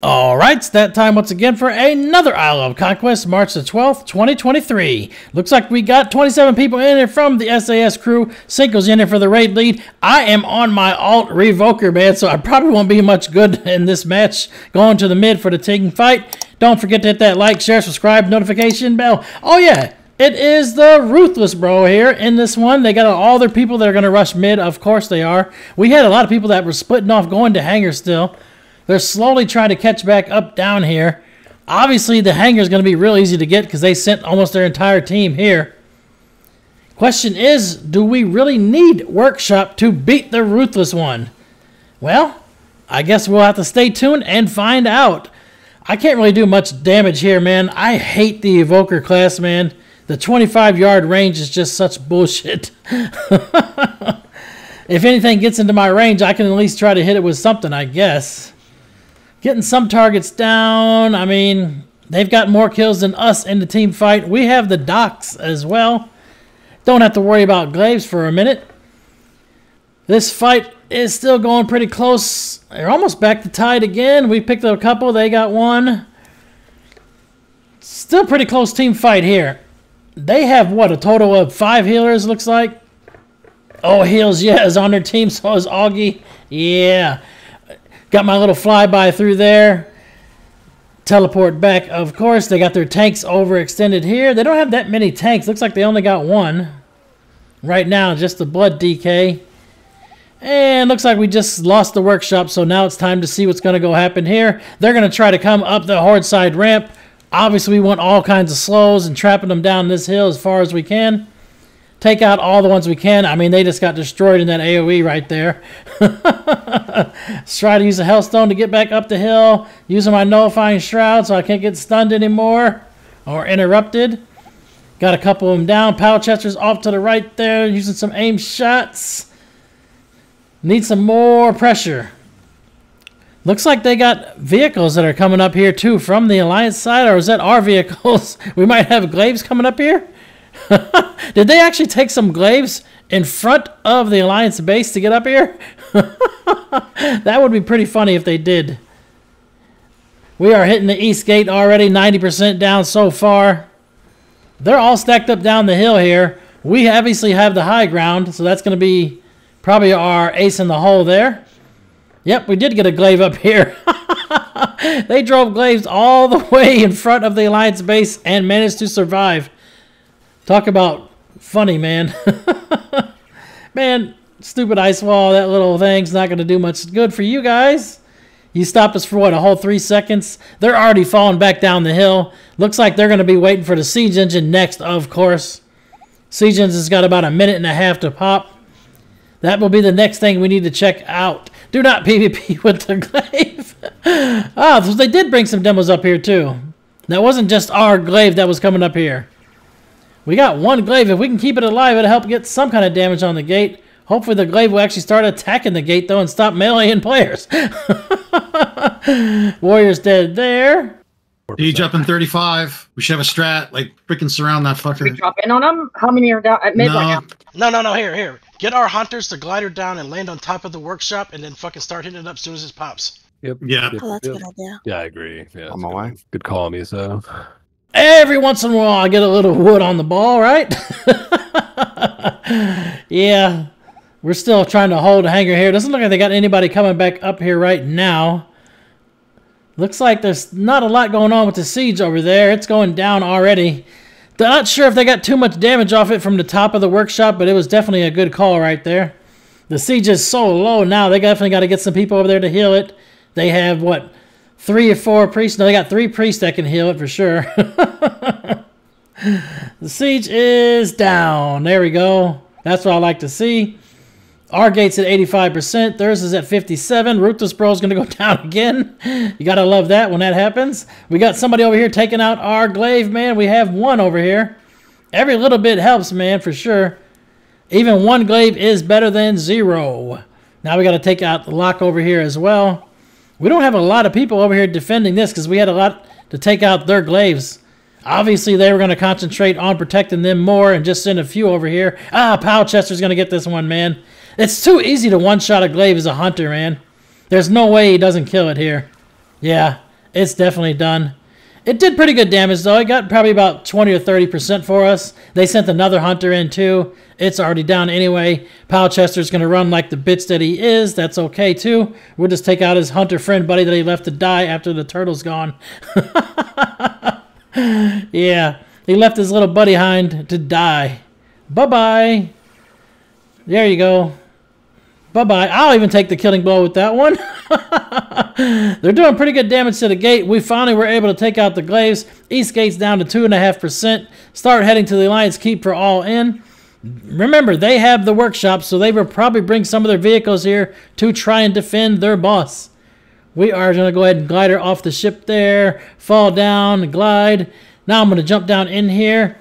Alright, it's that time once again for another Isle of Conquest, March the 12th, 2023. Looks like we got 27 people in here from the SAS crew. Cinco's in here for the raid lead. I am on my alt revoker, man, so I probably won't be much good in this match going to the mid for the taking fight. Don't forget to hit that like, share, subscribe, notification bell. Oh yeah, it is the Ruthless Bro here in this one. They got all their people that are going to rush mid. Of course they are. We had a lot of people that were splitting off going to Hangar still. They're slowly trying to catch back up down here. Obviously, the hangar is going to be real easy to get because they sent almost their entire team here. Question is, do we really need Workshop to beat the Ruthless one? Well, I guess we'll have to stay tuned and find out. I can't really do much damage here, man. I hate the Evoker class, man. The 25 yard range is just such bullshit. if anything gets into my range, I can at least try to hit it with something, I guess. Getting some targets down. I mean, they've got more kills than us in the team fight. We have the docks as well. Don't have to worry about Glaives for a minute. This fight is still going pretty close. They're almost back to tied again. We picked up a couple. They got one. Still pretty close team fight here. They have, what, a total of five healers, looks like? Oh, heals, yeah, is on their team. So is Augie. Yeah. Got my little flyby through there. Teleport back, of course. They got their tanks overextended here. They don't have that many tanks. Looks like they only got one. Right now, just the blood DK. And looks like we just lost the workshop, so now it's time to see what's going to go happen here. They're going to try to come up the horde side ramp. Obviously, we want all kinds of slows and trapping them down this hill as far as we can take out all the ones we can. I mean, they just got destroyed in that AoE right there. Try to use a Healthstone to get back up the hill. Using my Nullifying Shroud so I can't get stunned anymore or interrupted. Got a couple of them down. Power Chester's off to the right there, using some aim shots. Need some more pressure. Looks like they got vehicles that are coming up here too from the Alliance side, or is that our vehicles? We might have Glaives coming up here. Did they actually take some glaives in front of the Alliance base to get up here? that would be pretty funny if they did. We are hitting the east gate already, 90% down so far. They're all stacked up down the hill here. We obviously have the high ground, so that's going to be probably our ace in the hole there. Yep, we did get a glaive up here. they drove glaives all the way in front of the Alliance base and managed to survive. Talk about funny, man. man, stupid ice wall, that little thing's not going to do much good for you guys. You stopped us for what, a whole three seconds? They're already falling back down the hill. Looks like they're going to be waiting for the siege engine next, of course. Siege engine's got about a minute and a half to pop. That will be the next thing we need to check out. Do not PvP with the glaive. ah, so they did bring some demos up here too. That wasn't just our glaive that was coming up here. We got one glaive. If we can keep it alive, it'll help get some kind of damage on the gate. Hopefully the glaive will actually start attacking the gate, though, and stop meleeing players. Warrior's dead there. Siege up in 35. We should have a strat, like, freaking surround that fucker. We drop in on them? How many are down at mid No. right now? No, no, no. Here, here. Get our hunters to glider down and land on top of the workshop, and then fucking start hitting it up as soon as it pops. Yep. Yeah. Oh, that's a yep. good idea. Yeah, I agree. Yeah, On that's my good. way. Good call, me. So, Every once in a while, I get a little wood on the ball, right? yeah. We're still trying to hold a hangar here. Doesn't look like they got anybody coming back up here right now. Looks like there's not a lot going on with the siege over there. It's going down already. They're Not sure if they got too much damage off it from the top of the workshop, but it was definitely a good call right there. The siege is so low now, they definitely got to get some people over there to heal it. They have, what, three or four priests? No, they got three priests that can heal it for sure. the siege is down. There we go. That's what I like to see. Our gate's at 85%. Theirs is at 57. Ruthless Bro's going to go down again. You got to love that when that happens. We got somebody over here taking out our glaive, man. We have one over here. Every little bit helps, man, for sure. Even one glaive is better than zero. Now we got to take out the lock over here as well. We don't have a lot of people over here defending this because we had a lot to take out their glaives. Obviously, they were going to concentrate on protecting them more and just send a few over here. Ah, Powchester's going to get this one, man. It's too easy to one-shot a glaive as a hunter, man. There's no way he doesn't kill it here. Yeah, It's definitely done. It did pretty good damage though. It got probably about 20 or 30% for us. They sent another hunter in too. It's already down anyway. Palchester's going to run like the bits that he is. That's okay too. We'll just take out his hunter friend buddy that he left to die after the turtle's gone. yeah, he left his little buddy hind to die. Bye-bye. There you go. Bye-bye. I'll even take the killing blow with that one. They're doing pretty good damage to the gate. We finally were able to take out the glaives. East gate's down to 2.5%. Start heading to the Alliance Keep for all in. Remember, they have the workshop, so they will probably bring some of their vehicles here to try and defend their boss. We are going to go ahead and glide her off the ship there, fall down, glide. Now I'm going to jump down in here.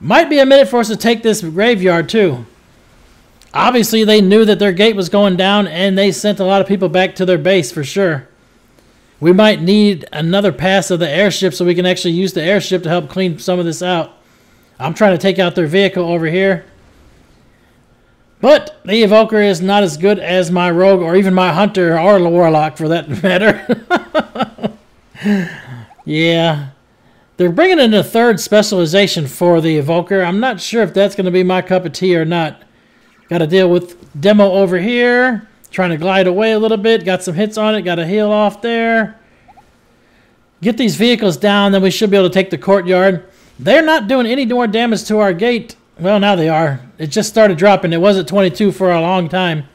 Might be a minute for us to take this graveyard, too. Obviously, they knew that their gate was going down, and they sent a lot of people back to their base for sure. We might need another pass of the airship so we can actually use the airship to help clean some of this out. I'm trying to take out their vehicle over here. But the Evoker is not as good as my Rogue or even my Hunter or Warlock for that matter. yeah. They're bringing in a third specialization for the Evoker. I'm not sure if that's going to be my cup of tea or not. Got to deal with Demo over here. Trying to glide away a little bit. Got some hits on it. Got a heal off there. Get these vehicles down, then we should be able to take the courtyard. They're not doing any more damage to our gate. Well, now they are. It just started dropping. It was at 22 for a long time.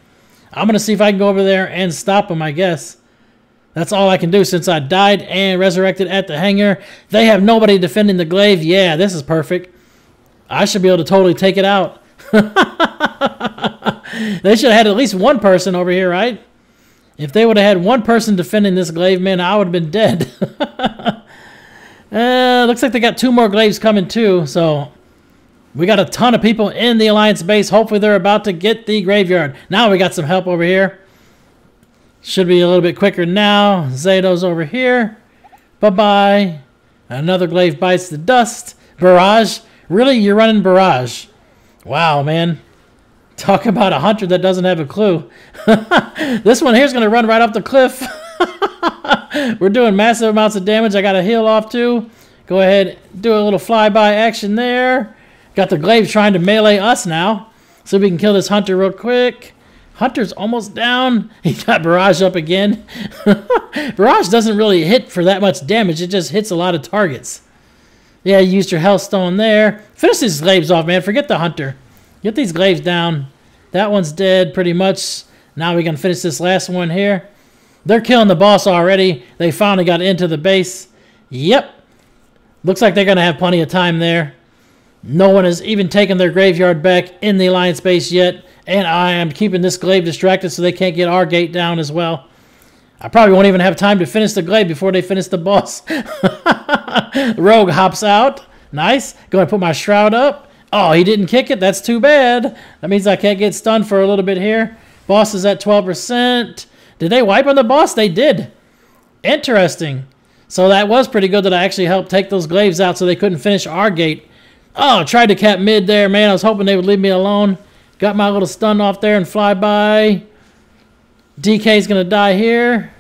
I'm going to see if I can go over there and stop them, I guess. That's all I can do since I died and resurrected at the hangar. They have nobody defending the glaive. Yeah, this is perfect. I should be able to totally take it out. they should have had at least one person over here, right? If they would have had one person defending this glaive, man, I would have been dead. uh, looks like they got two more glaives coming too, so we got a ton of people in the Alliance base. Hopefully they're about to get the graveyard. Now we got some help over here. Should be a little bit quicker now. Zato's over here. Bye-bye. Another glaive bites the dust. Barrage. Really? You're running barrage. Wow, man. Talk about a hunter that doesn't have a clue. this one here's going to run right off the cliff. We're doing massive amounts of damage. I got a heal off too. Go ahead, do a little flyby action there. Got the glaive trying to melee us now. So we can kill this hunter real quick. Hunter's almost down. He got Barrage up again. Barrage doesn't really hit for that much damage. It just hits a lot of targets. Yeah, you used your Healthstone there. Finish these glaives off, man. Forget the Hunter. Get these glaives down. That one's dead pretty much. Now we can finish this last one here. They're killing the boss already. They finally got into the base. Yep. Looks like they're going to have plenty of time there. No one has even taken their graveyard back in the Alliance base yet. And I am keeping this glaive distracted so they can't get our gate down as well. I probably won't even have time to finish the glaive before they finish the boss. Rogue hops out. Nice. Go and put my shroud up. Oh, he didn't kick it. That's too bad. That means I can't get stunned for a little bit here. Boss is at 12%. Did they wipe on the boss? They did. Interesting. So that was pretty good that I actually helped take those glaives out so they couldn't finish our gate. Oh, tried to cap mid there, man. I was hoping they would leave me alone. Got my little stun off there and fly by. DK's going to die here.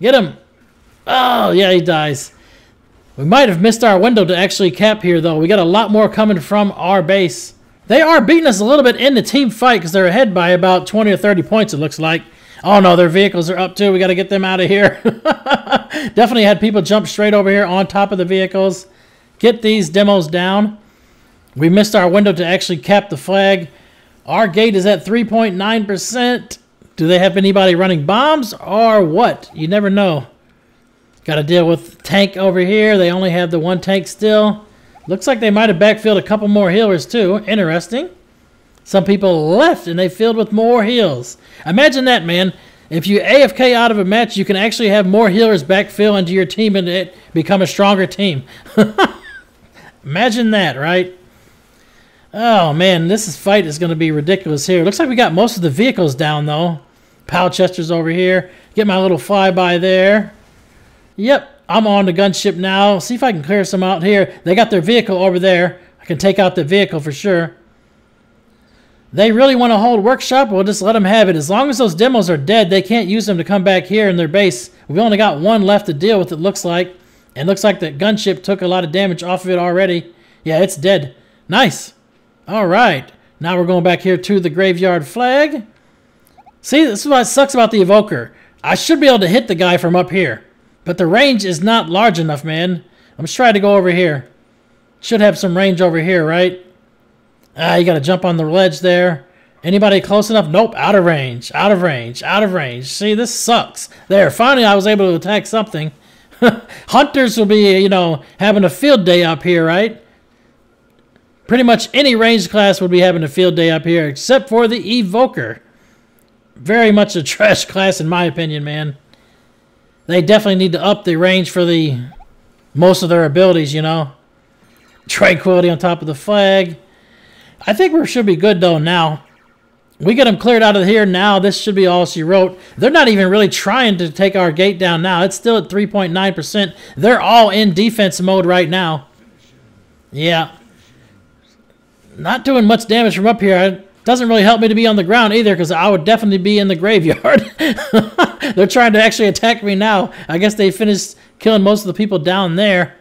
Get him. Oh, yeah, he dies. We might have missed our window to actually cap here, though. We got a lot more coming from our base. They are beating us a little bit in the team fight because they're ahead by about 20 or 30 points, it looks like. Oh, no, their vehicles are up, too. We got to get them out of here. Definitely had people jump straight over here on top of the vehicles. Get these demos down. We missed our window to actually cap the flag. Our gate is at 3.9%. Do they have anybody running bombs or what? You never know. Got to deal with tank over here. They only have the one tank still. Looks like they might have backfilled a couple more healers too. Interesting. Some people left and they filled with more heals. Imagine that, man. If you AFK out of a match, you can actually have more healers backfill into your team and it become a stronger team. Imagine that, right? Oh man, this is fight is going to be ridiculous here. Looks like we got most of the vehicles down though. Palchester's over here. Get my little flyby there. Yep, I'm on the gunship now. See if I can clear some out here. They got their vehicle over there. I can take out the vehicle for sure. they really want to hold workshop, we'll just let them have it. As long as those demos are dead, they can't use them to come back here in their base. We've only got one left to deal with, it looks like. And looks like the gunship took a lot of damage off of it already. Yeah, it's dead. Nice. All right. Now we're going back here to the graveyard flag. See, this is what sucks about the evoker. I should be able to hit the guy from up here. But the range is not large enough, man. I'm just trying to go over here. Should have some range over here, right? Ah, you got to jump on the ledge there. Anybody close enough? Nope, out of range, out of range, out of range. See, this sucks. There, finally I was able to attack something. Hunters will be, you know, having a field day up here, right? Pretty much any range class would be having a field day up here, except for the Evoker. Very much a trash class, in my opinion, man. They definitely need to up the range for the most of their abilities, you know. Tranquility on top of the flag. I think we should be good, though, now. We get them cleared out of here now. This should be all she wrote. They're not even really trying to take our gate down now. It's still at 3.9%. They're all in defense mode right now. Yeah. Not doing much damage from up here. It doesn't really help me to be on the ground either because I would definitely be in the graveyard. They're trying to actually attack me now. I guess they finished killing most of the people down there.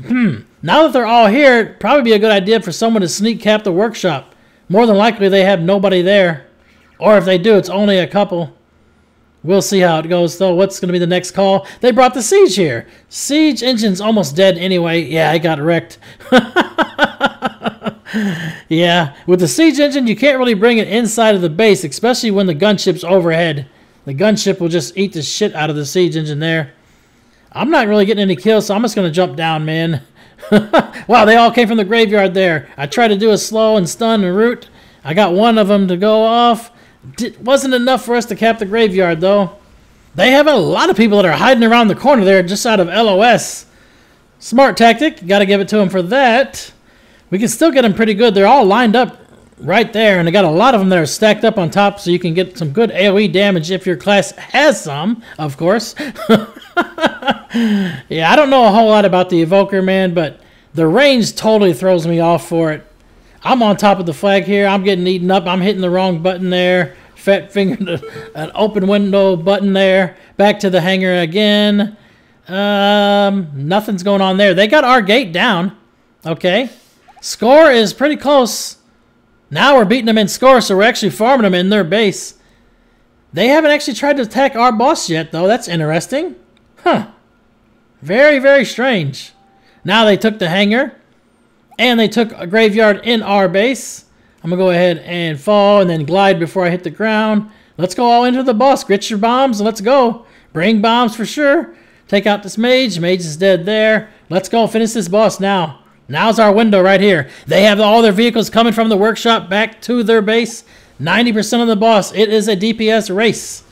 Hmm. Now that they're all here, it'd probably be a good idea for someone to sneak cap the workshop. More than likely, they have nobody there. Or if they do, it's only a couple. We'll see how it goes, though. What's going to be the next call? They brought the Siege here. Siege engine's almost dead anyway. Yeah, I got wrecked. yeah, with the Siege engine, you can't really bring it inside of the base, especially when the gunship's overhead. The gunship will just eat the shit out of the Siege engine there. I'm not really getting any kills, so I'm just going to jump down, man. wow, they all came from the graveyard there. I tried to do a slow and stun and root. I got one of them to go off. It wasn't enough for us to cap the graveyard, though. They have a lot of people that are hiding around the corner there just out of LOS. Smart tactic. Got to give it to them for that. We can still get them pretty good. They're all lined up right there, and they got a lot of them that are stacked up on top, so you can get some good AoE damage if your class has some, of course. yeah, I don't know a whole lot about the Evoker, man, but the range totally throws me off for it. I'm on top of the flag here. I'm getting eaten up. I'm hitting the wrong button there. Fat finger, an open window button there. Back to the hangar again. Um, nothing's going on there. They got our gate down. Okay. Score is pretty close. Now we're beating them in score, so we're actually farming them in their base. They haven't actually tried to attack our boss yet, though. That's interesting. Huh. Very, very strange. Now they took the hangar, and they took a graveyard in our base. I'm going to go ahead and fall and then glide before I hit the ground. Let's go all into the boss. Grit your bombs, and let's go. Bring bombs for sure. Take out this mage. Mage is dead there. Let's go finish this boss now. Now's our window right here. They have all their vehicles coming from the workshop back to their base. 90% of the boss. It is a DPS race.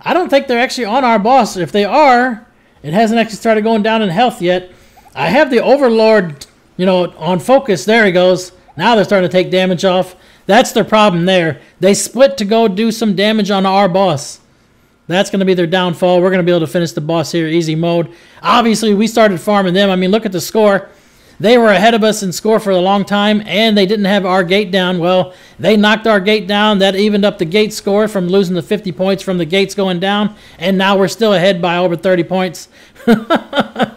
I don't think they're actually on our boss. If they are, it hasn't actually started going down in health yet. I have the Overlord, you know, on focus. There he goes. Now they're starting to take damage off. That's their problem there. They split to go do some damage on our boss. That's going to be their downfall. We're going to be able to finish the boss here, easy mode. Obviously, we started farming them. I mean, look at the score. They were ahead of us in score for a long time, and they didn't have our gate down. Well, they knocked our gate down. That evened up the gate score from losing the 50 points from the gates going down, and now we're still ahead by over 30 points.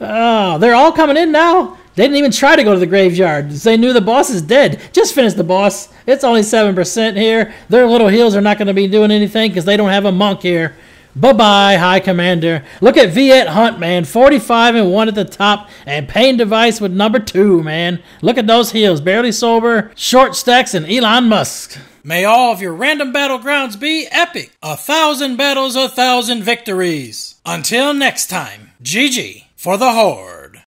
oh, they're all coming in now. They didn't even try to go to the graveyard. They knew the boss is dead. Just finish the boss. It's only 7% here. Their little heals are not going to be doing anything because they don't have a monk here. Bye-bye, High Commander. Look at Viet Hunt, man. 45 and 1 at the top. And Pain Device with number 2, man. Look at those heals. Barely Sober, Short Stacks, and Elon Musk. May all of your random battlegrounds be epic. A thousand battles, a thousand victories. Until next time, GG for the Horde.